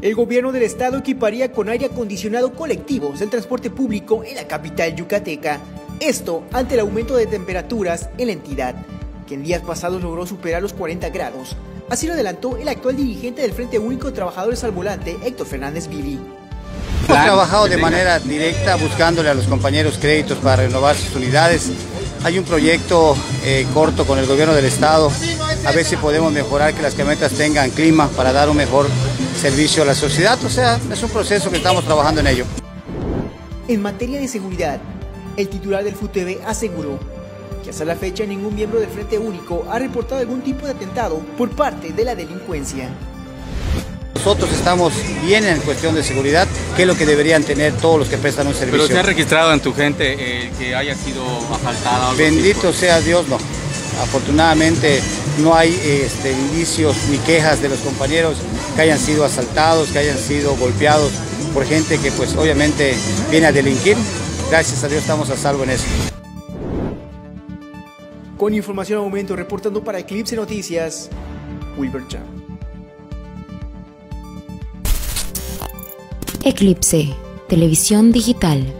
El gobierno del estado equiparía con aire acondicionado colectivos el transporte público en la capital yucateca. Esto ante el aumento de temperaturas en la entidad, que en días pasados logró superar los 40 grados. Así lo adelantó el actual dirigente del Frente Único de Trabajadores al Volante, Héctor Fernández Vili. Hemos trabajado de manera directa buscándole a los compañeros créditos para renovar sus unidades. Hay un proyecto eh, corto con el gobierno del estado, a ver si podemos mejorar que las camionetas tengan clima para dar un mejor servicio a la sociedad. O sea, es un proceso que estamos trabajando en ello. En materia de seguridad, el titular del FUTV aseguró que hasta la fecha ningún miembro del Frente Único ha reportado algún tipo de atentado por parte de la delincuencia. Nosotros estamos bien en cuestión de seguridad, que es lo que deberían tener todos los que prestan un servicio. Pero se ha registrado en tu gente eh, que haya sido asaltada. Bendito sea Dios, no. Afortunadamente no hay este, indicios ni quejas de los compañeros que hayan sido asaltados, que hayan sido golpeados por gente que pues obviamente viene a delinquir. Gracias a Dios estamos a salvo en eso. Con información al momento, reportando para Eclipse Noticias, Wilber Chan. Eclipse, televisión digital.